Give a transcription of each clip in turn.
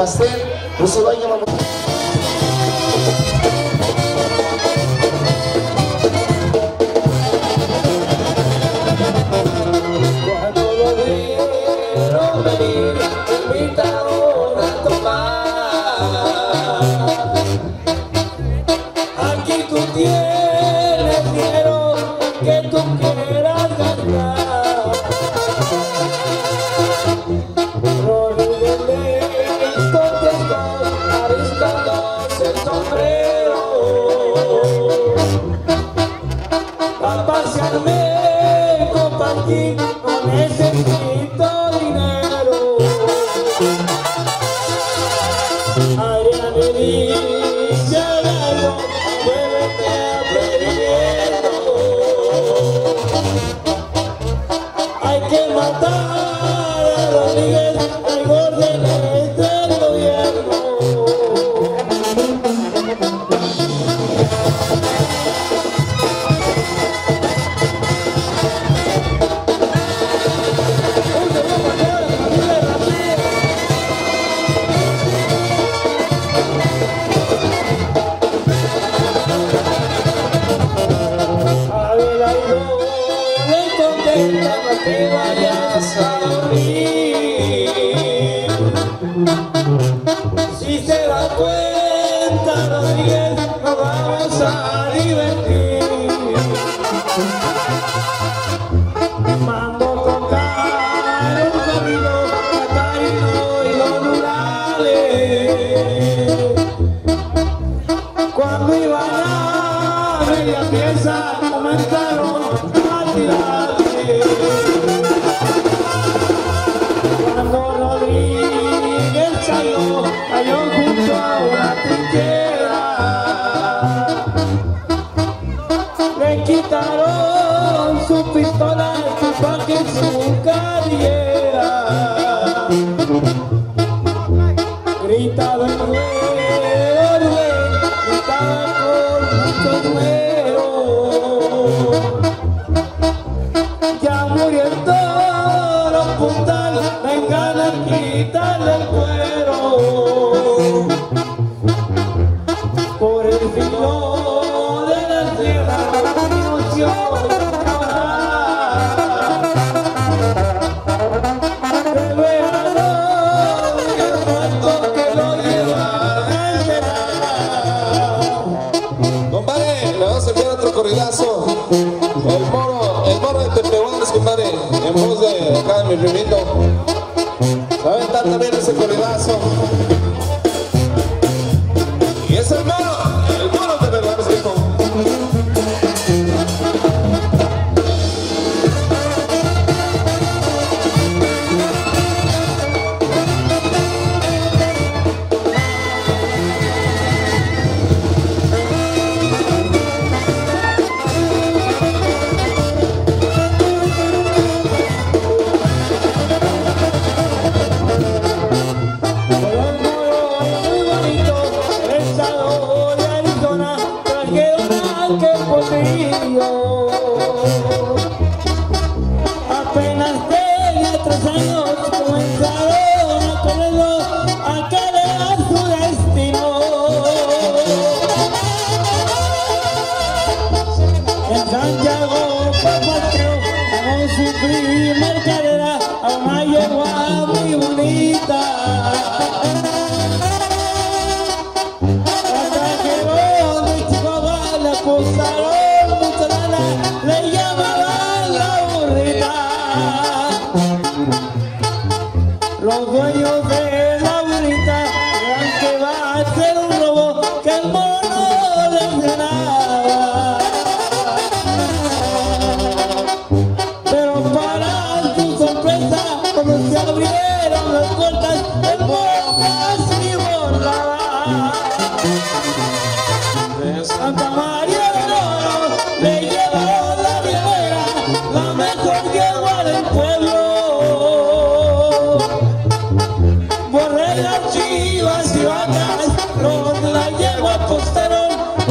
pastel.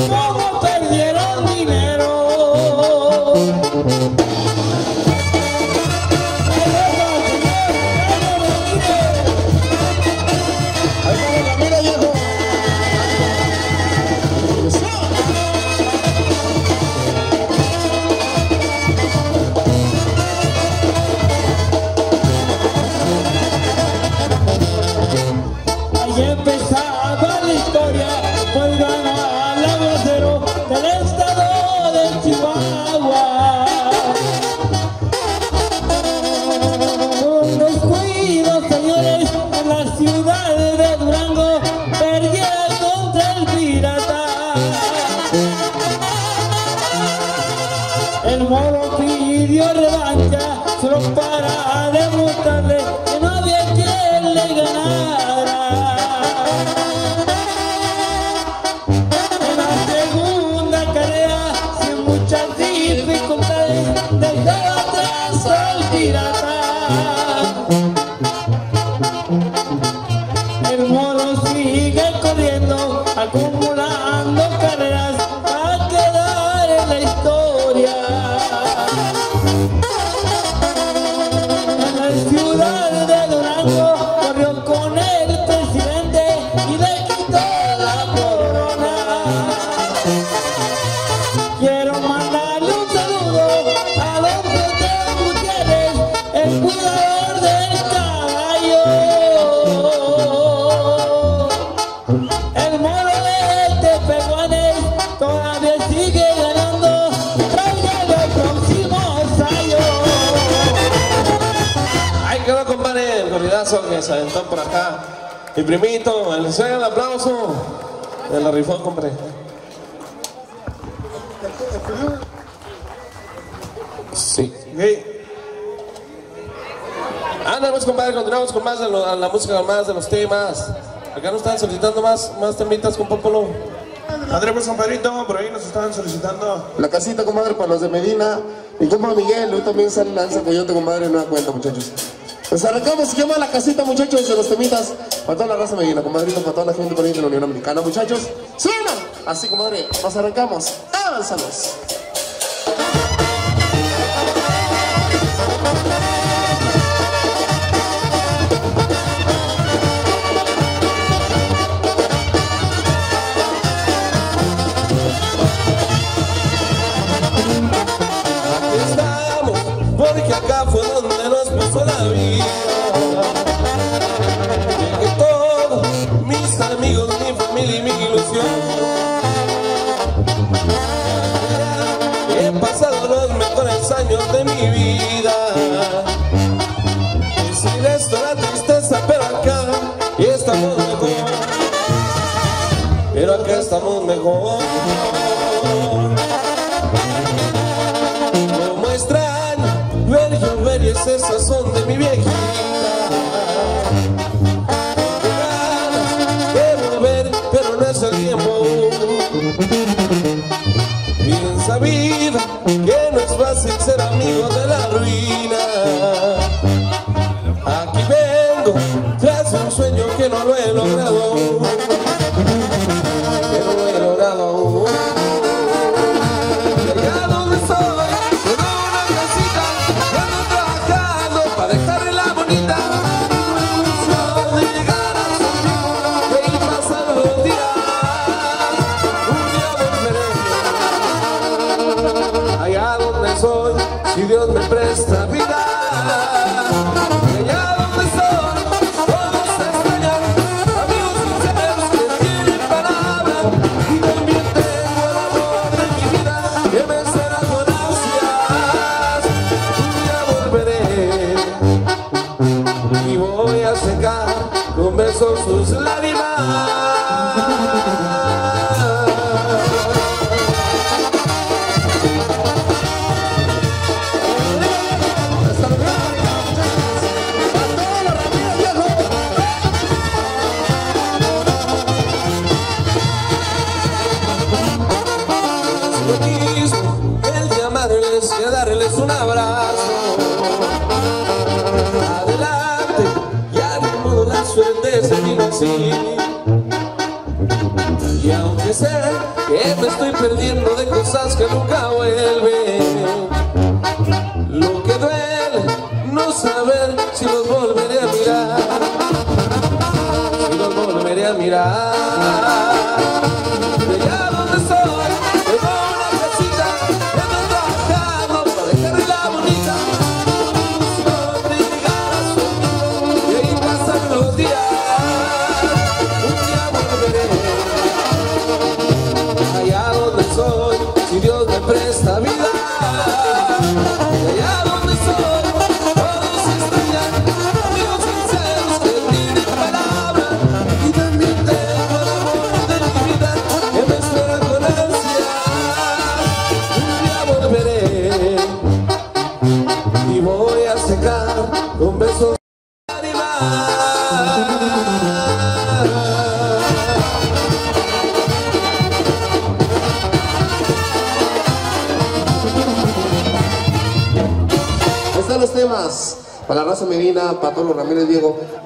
Como perdieron dinero. Mi primito, le suena el aplauso. De la rifón, compré. Sí. Okay. Ah, Andamos, compadre, continuamos con más de lo, la música, más de los temas. Acá nos están solicitando más, más temitas con Popolo. Andrés, pues, compadrito, por ahí nos estaban solicitando. La casita, compadre, para los de Medina. Y como Miguel, hoy también sale Lanza Coyote, compadre, no da cuenta, muchachos. Pues arrancamos, se llama la casita, muchachos, de los temitas. Para toda la raza medina, compadrito, para toda la gente por ahí de la Unión Americana, muchachos. ¡Suena! Así, comadre, nos arrancamos. ¡Avanzamos! estamos mejor.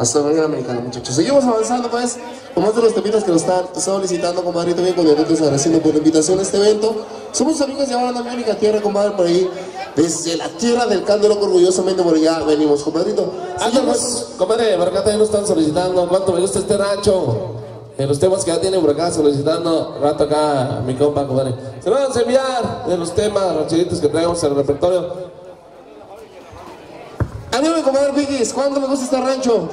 Hasta la Americana, muchachos. Seguimos avanzando, pues, con más de los temitas que nos están solicitando, compadrito, bien contentos, agradeciendo por la invitación a este evento. Somos amigos de Banda América Tierra, compadre, por ahí, desde la tierra del loco, orgullosamente por allá venimos, compadrito. Ándamos, compadre, por acá también nos están solicitando cuánto me gusta este rancho. En los temas que ya tienen por acá solicitando, rato acá mi compa, compadre. Se lo vamos a enviar de los temas rancheritos que traemos en el repertorio. Ánimo, compadre Pigis, ¿cuándo me gusta este rancho?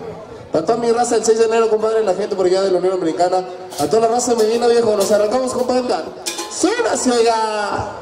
Para toda mi raza el 6 de enero, compadre, la gente por allá de la Unión Americana. A toda la raza de Medina, viejo, nos arrancamos, compadre. ¡Suena, se oiga!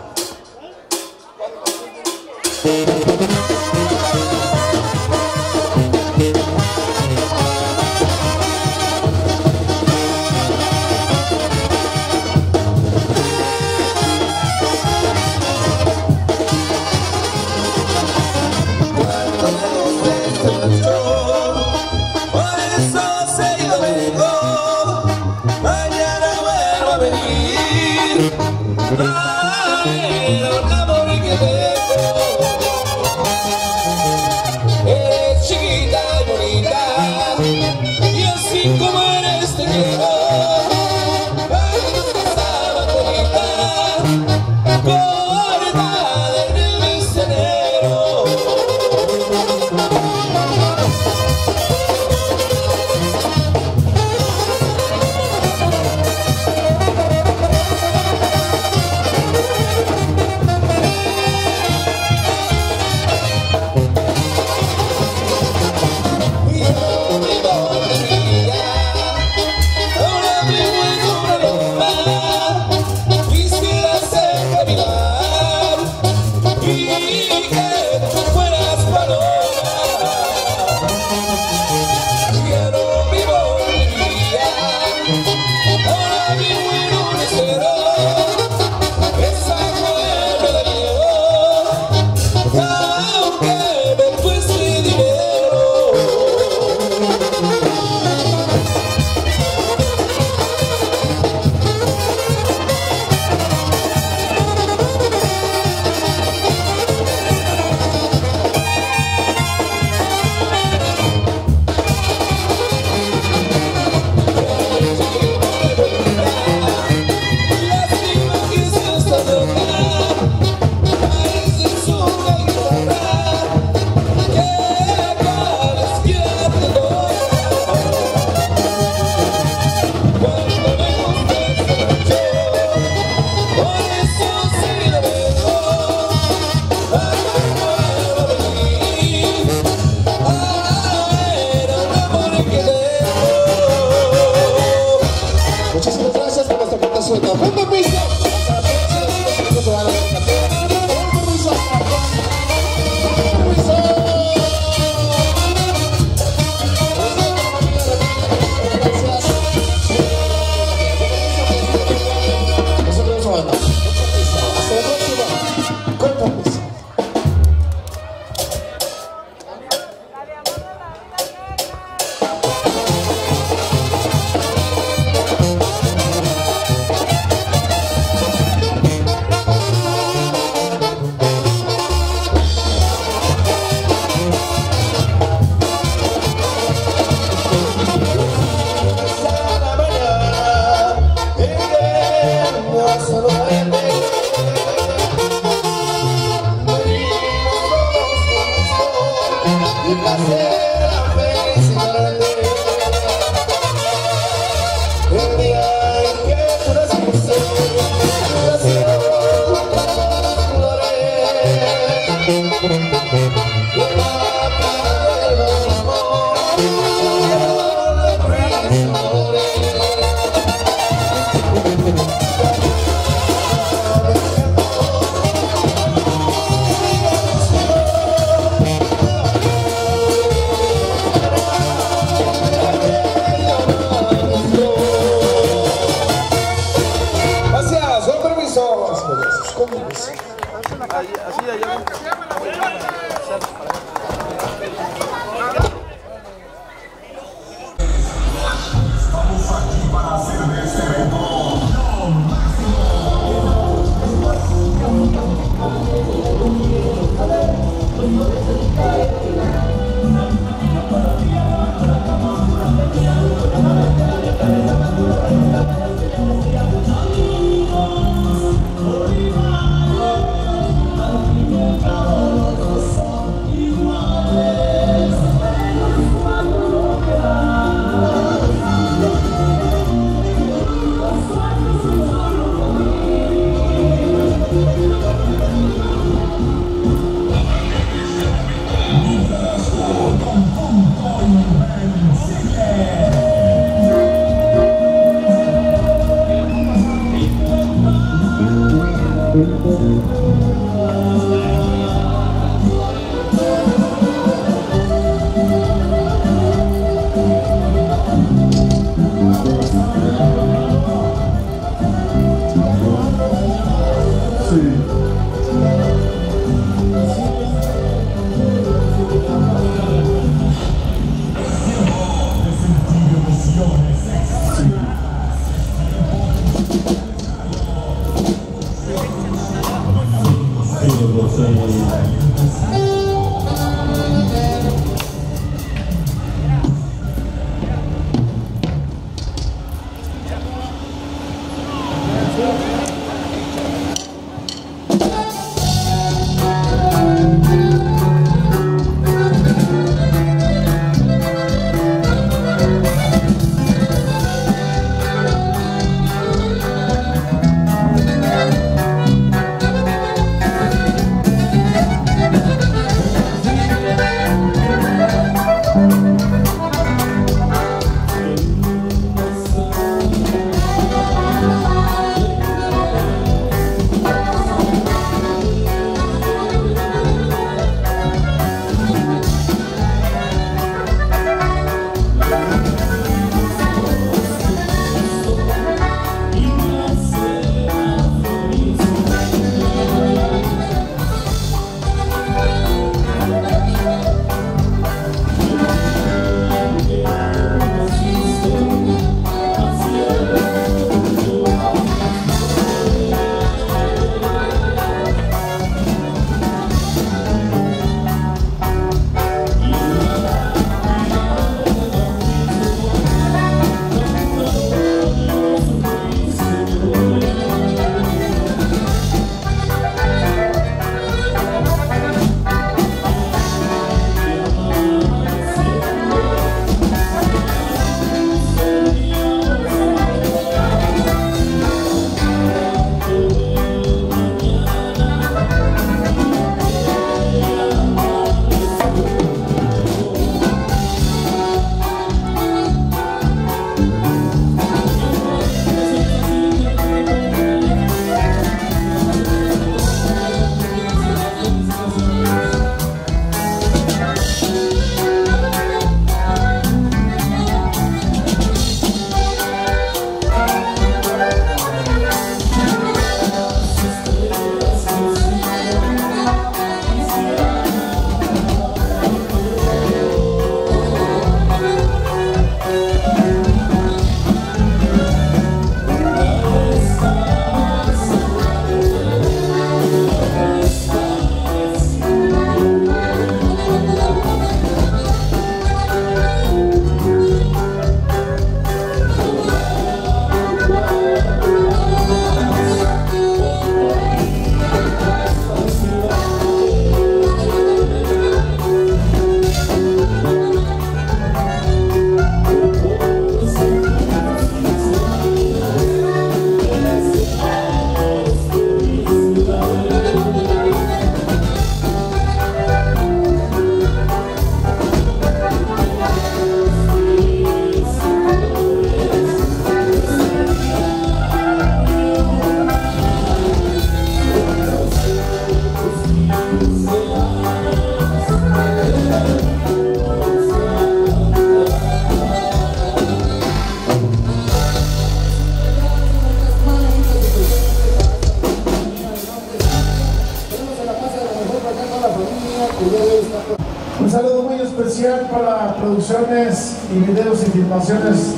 Filmaciones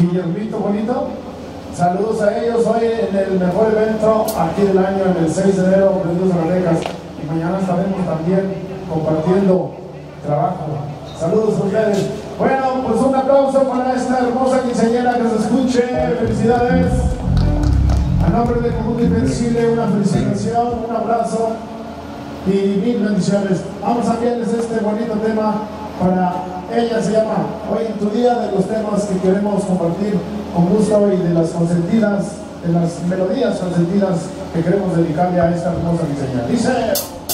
Guillermito Bonito. Saludos a ellos hoy en el mejor evento aquí del año, en el 6 de enero, Alecas. Y mañana estaremos también compartiendo trabajo. Saludos a ustedes. Bueno, pues un aplauso para esta hermosa quinceañera que se escuche. Felicidades. A nombre de Conjunto Invencible, una felicitación, un abrazo y mil bendiciones. Vamos a enviarles este bonito tema para ella, se llama Hoy en tu día, de los temas que queremos compartir con gusto y de las consentidas, de las melodías consentidas que queremos dedicarle a esta hermosa diseñadora. Dice...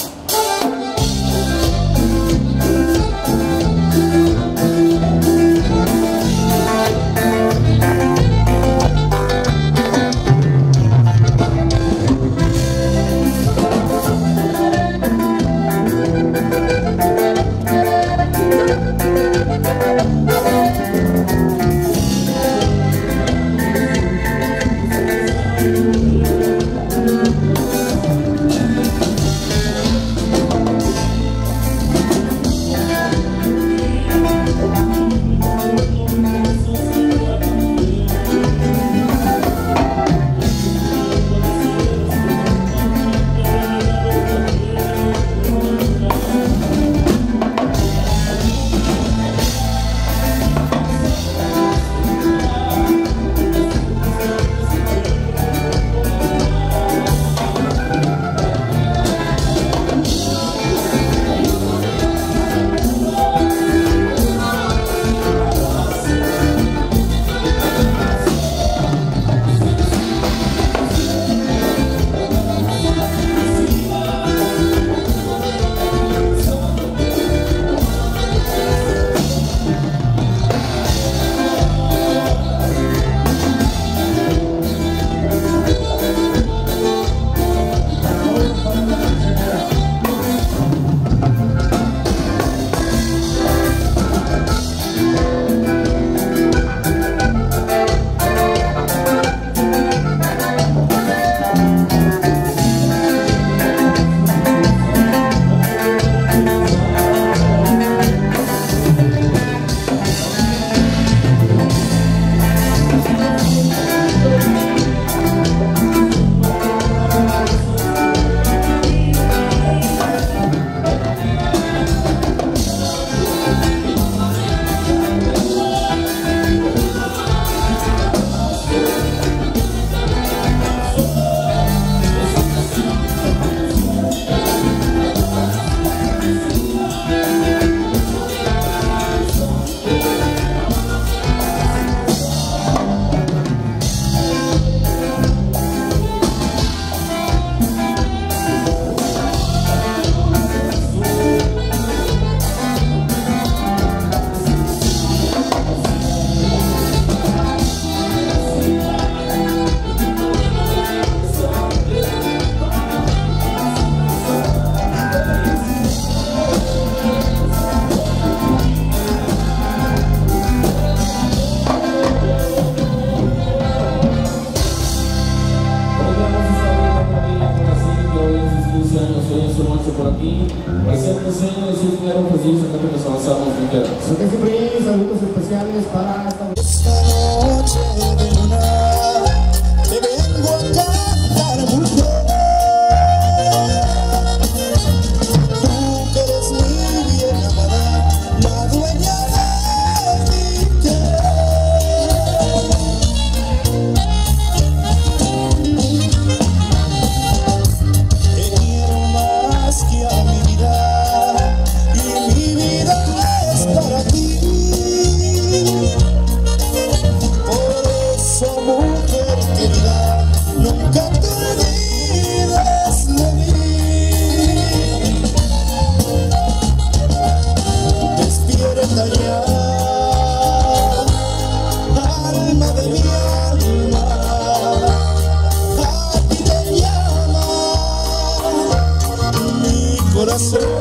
corazón.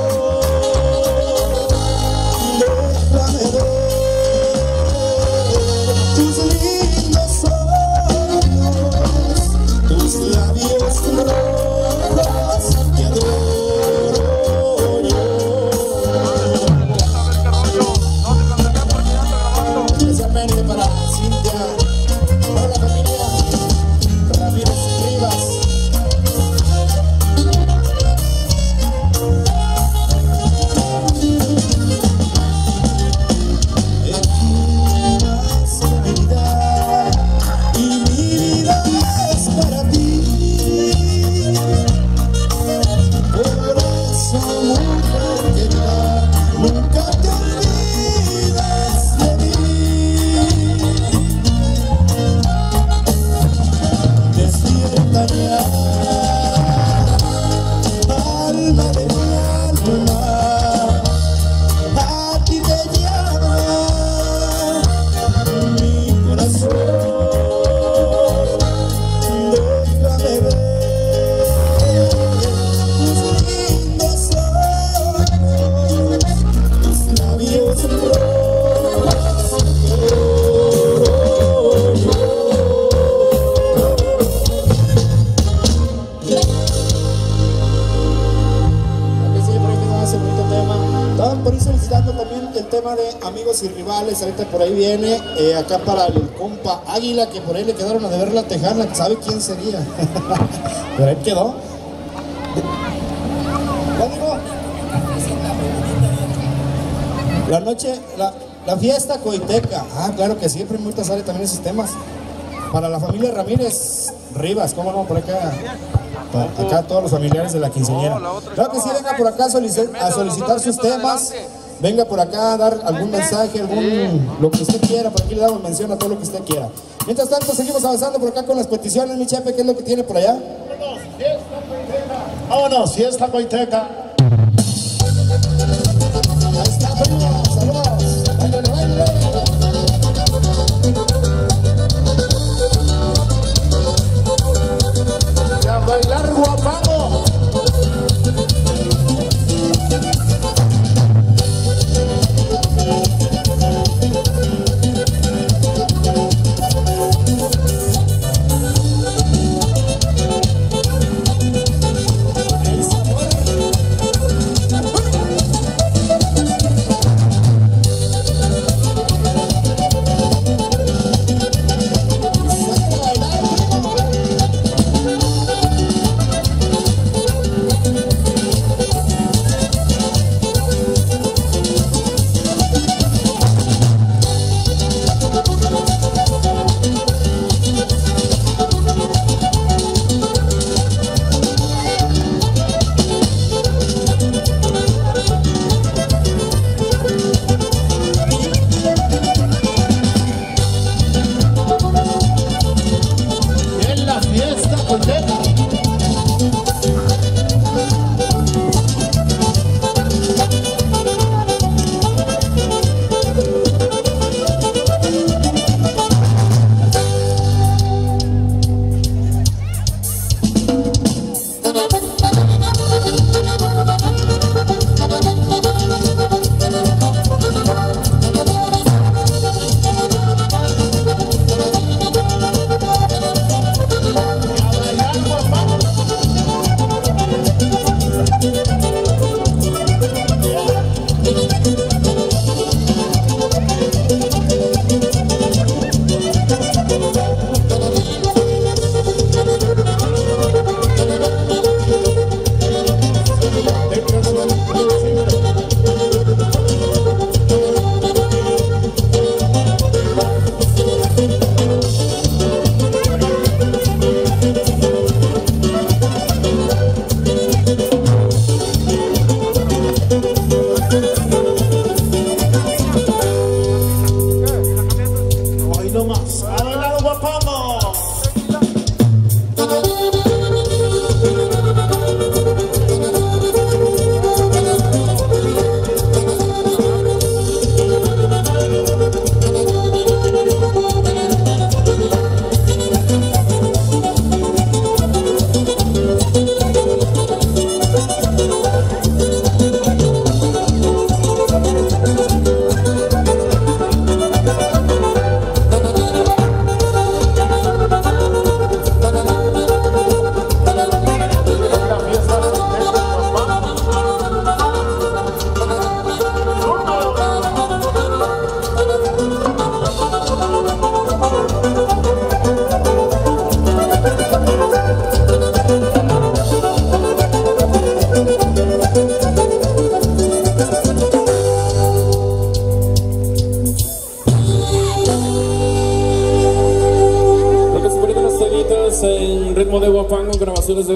Viene, eh, acá para el compa Águila, que por ahí le quedaron a deber la tejana. ¿Sabe quién sería? Pero ahí quedó. La noche, la, la fiesta coiteca. Ah, claro que sí, siempre muy sale también esos temas. Para la familia Ramírez Rivas, ¿cómo no? Por acá. Acá todos los familiares de la quinceañera. Claro que sí, venga por acá a a solicitar sus temas. Venga por acá a dar algún mensaje, algún lo que usted quiera. Por aquí le damos mención a todo lo que usted quiera. Mientras tanto, seguimos avanzando por acá con las peticiones, mi chefe. ¿Qué es lo que tiene por allá? Vámonos, fiesta coiteca. Ahí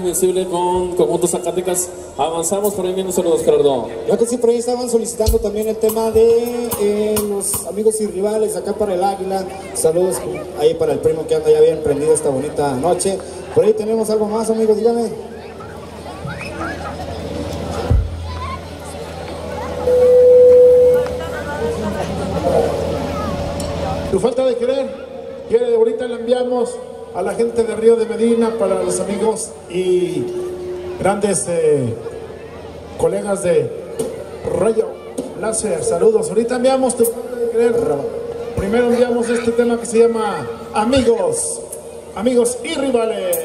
Invencible con conjuntos Zacatecas. Avanzamos por ahí viendo saludos, Gerardo. Ya que sí, por ahí estaban solicitando también el tema de eh, los amigos y rivales acá para el Águila. Saludos ahí para el primo que anda ya bien prendido esta bonita noche. Por ahí tenemos algo más, amigos, dígame. Río de Medina para los amigos y grandes eh, colegas de Rayo Láser. Saludos. Ahorita enviamos tu. Primero enviamos este tema que se llama Amigos, Amigos y Rivales.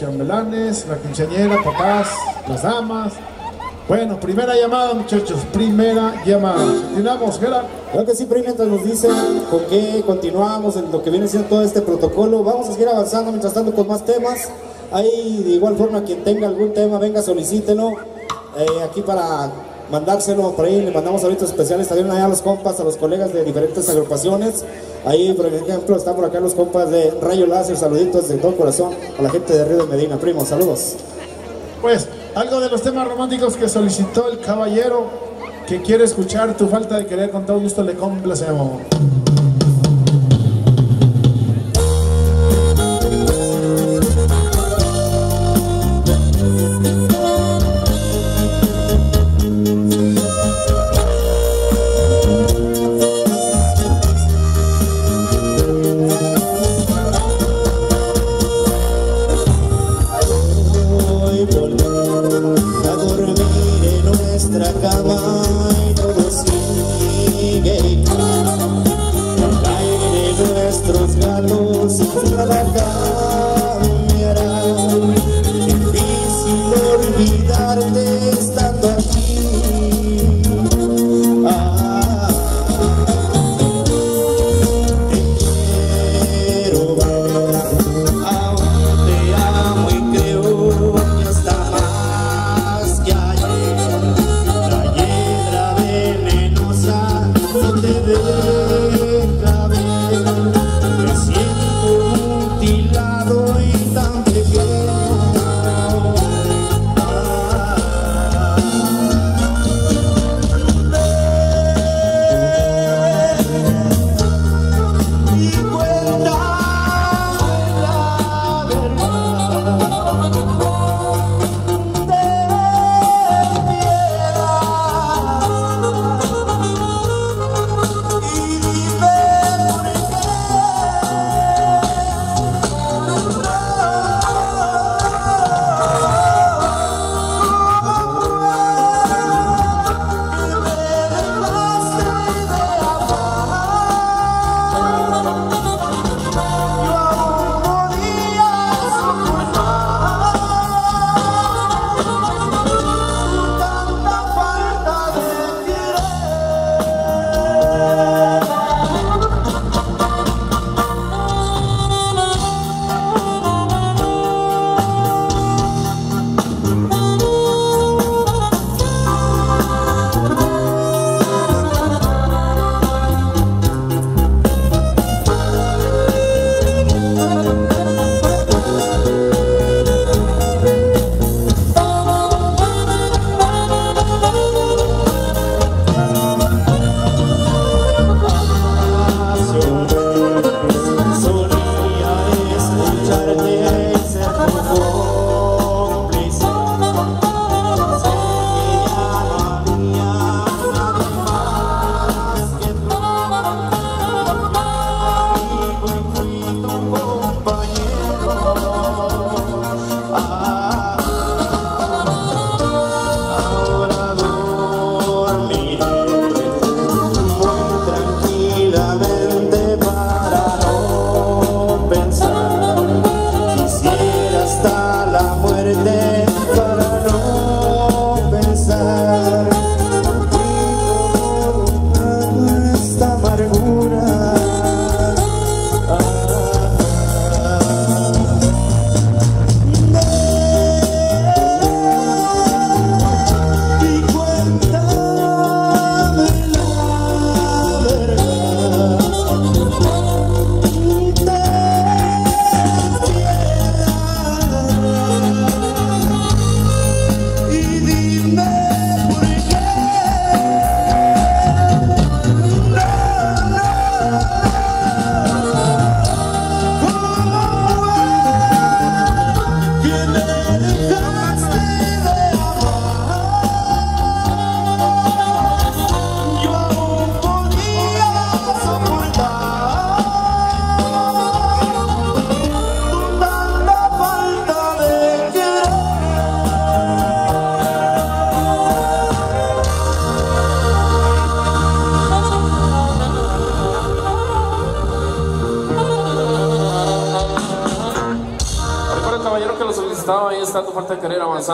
Chambelanes, la quinceañera, papás, las damas. Bueno, primera llamada, muchachos, primera llamada. Continuamos, Gerard. Creo que sí, ahí mientras nos dicen con qué continuamos en lo que viene siendo todo este protocolo, vamos a seguir avanzando mientras tanto con más temas. Ahí de igual forma quien tenga algún tema, venga, solicítelo. Eh, aquí para mandárselo por ahí, le mandamos saludos especiales también allá a los compas, a los colegas de diferentes agrupaciones. Ahí, por ejemplo, están por acá los compas de Rayo Láser, saluditos de todo corazón a la gente de Río de Medina. Primo, saludos. Pues algo de los temas románticos que solicitó el caballero que quiere escuchar tu falta de querer con todo gusto le complacemos.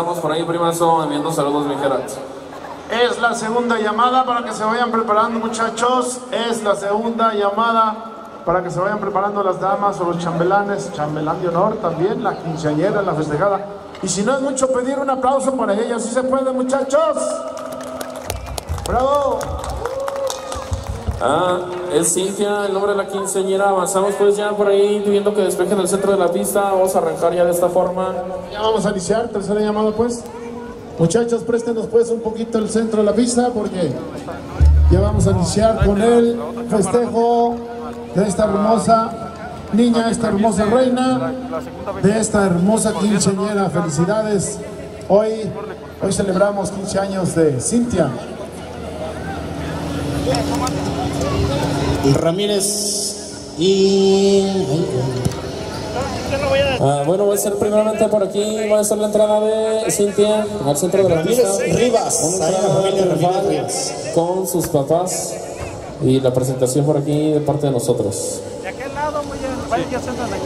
Por ahí, primazo, enviando saludos, mi Gerard. Es la segunda llamada para que se vayan preparando, muchachos. Es la segunda llamada para que se vayan preparando las damas o los chambelanes. Chambelán de honor también, la quinceañera, la festejada. Y si no es mucho pedir un aplauso para ellos, si se puede, muchachos. ¡Bravo! Ah, es Cintia, el nombre de la quinceañera. Avanzamos pues ya por ahí, pidiendo que despejen el centro de la pista. Vamos a arrancar ya de esta forma. Ya vamos a iniciar, tercera llamada pues. Muchachos, préstenos pues un poquito el centro de la pista porque ya vamos a iniciar con el festejo de esta hermosa niña, esta hermosa reina, de esta hermosa quinceañera. Felicidades. Hoy, hoy celebramos 15 años de Cintia. Ramírez y... Ah, bueno, voy a ser primeramente por aquí, va a ser la entrada de Cintia al centro de la pista. Ramírez Rivas, Una entrada Rivas. con sus papás y la presentación por aquí de parte de nosotros. De aquel lado, muy bien. Vaya, ya sientan aquí.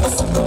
Gracias.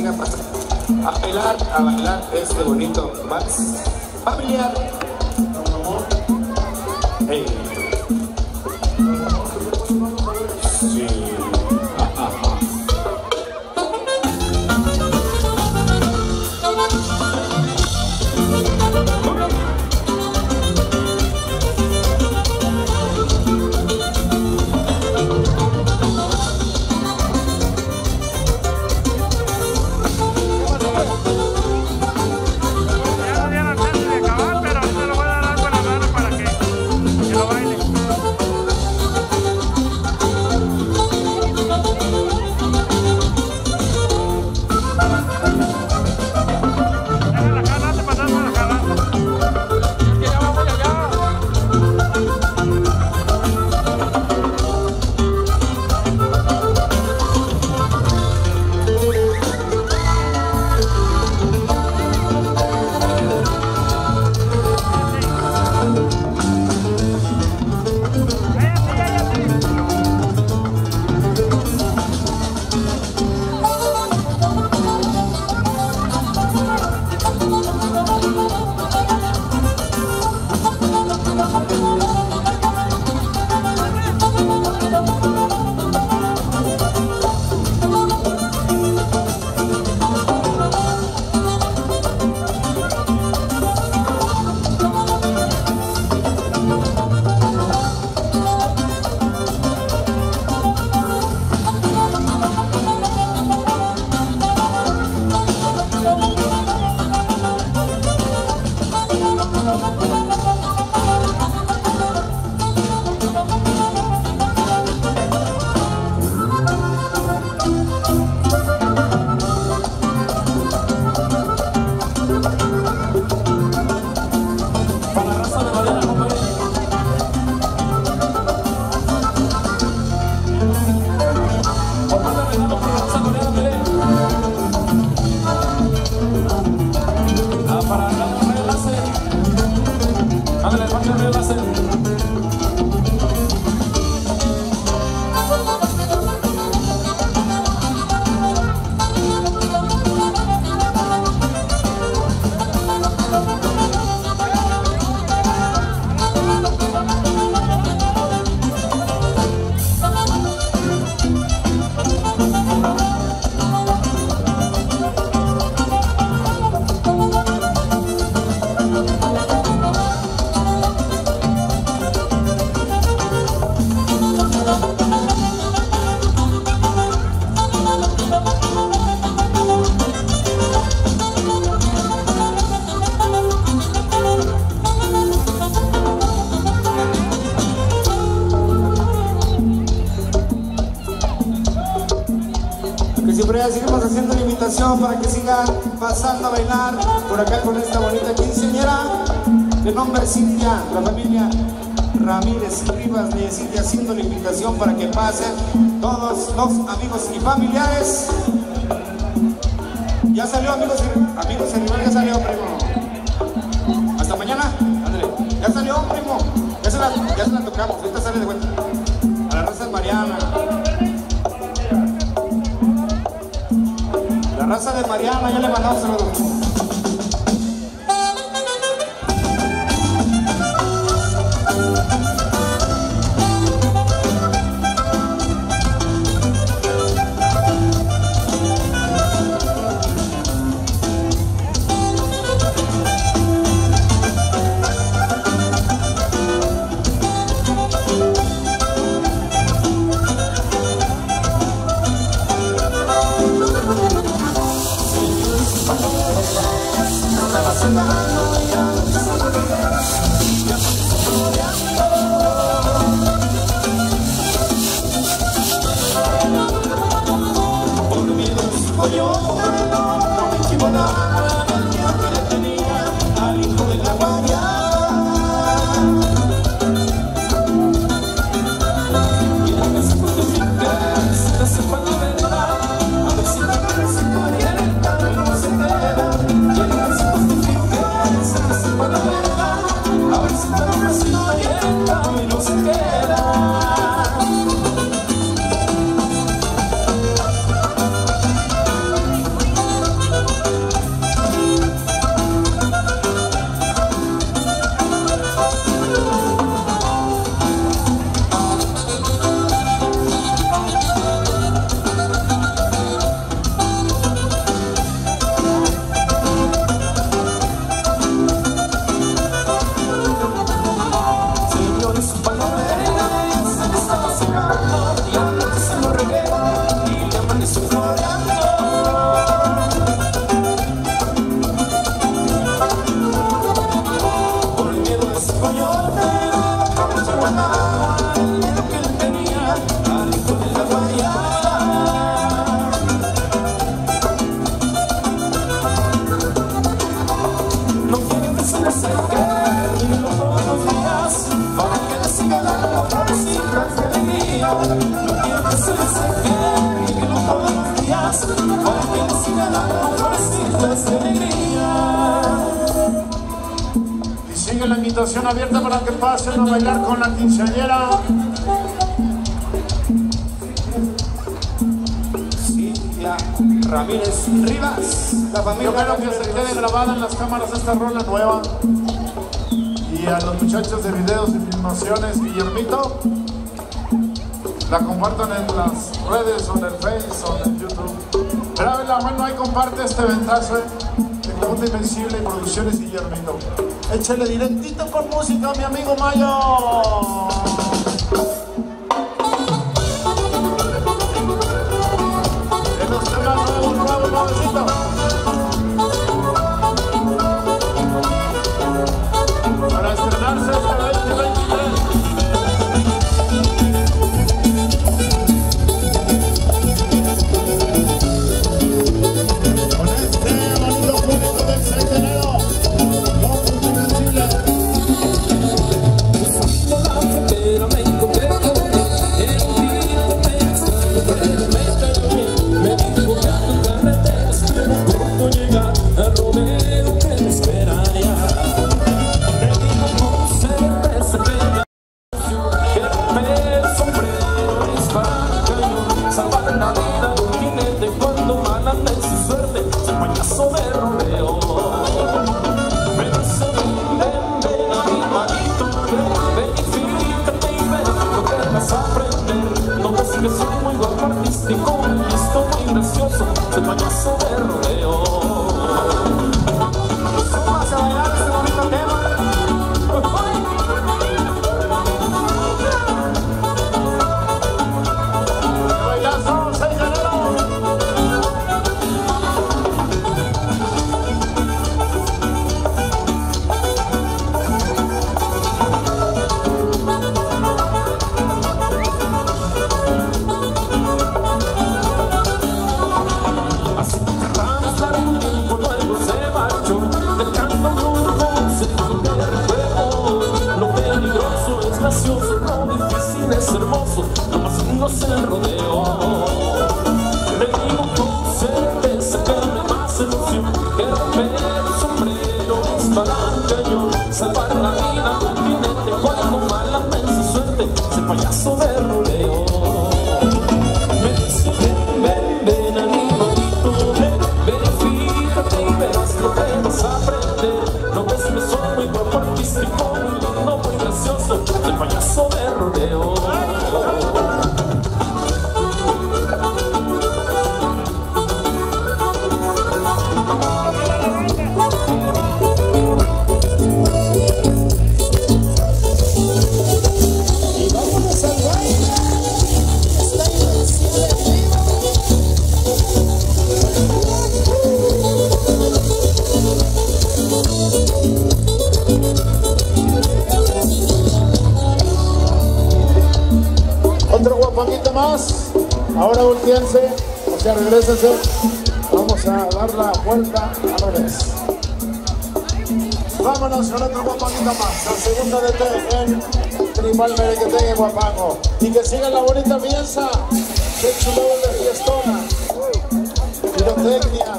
siga pasando. A bailar, a bailar es de bonito, más familiar. Pasando a bailar por acá con esta bonita quinceañera. De nombre Cintia, la familia Ramírez Rivas le sigue haciendo la invitación para que pasen todos los amigos y familiares. Ya salió amigos y amigos y rivales, ya salió primo. Hasta mañana, ándale. Ya salió primo. Ya se la, ya se la tocamos, ahorita sale de vuelta. A la raza de Mariana. Raza de Mariana, ya le mandamos saludos. Yo quiero que se quede grabada en las cámaras esta rola nueva. Y a los muchachos de videos y filmaciones, Guillermito, la compartan en las redes o en el Face o en el YouTube. Grábenla, bueno, ahí comparte este ventazo eh, de Conjunto Invencible y Producciones Guillermito. Échale directito con música, mi amigo Mayo. Vamos a dar la vuelta al revés. Vámonos con otro guapanguito más, la segunda de tres en Tribal Merequetengue Guapango. Y que siga la bonita fiesta, que chulón de fiestona, pirotecnia.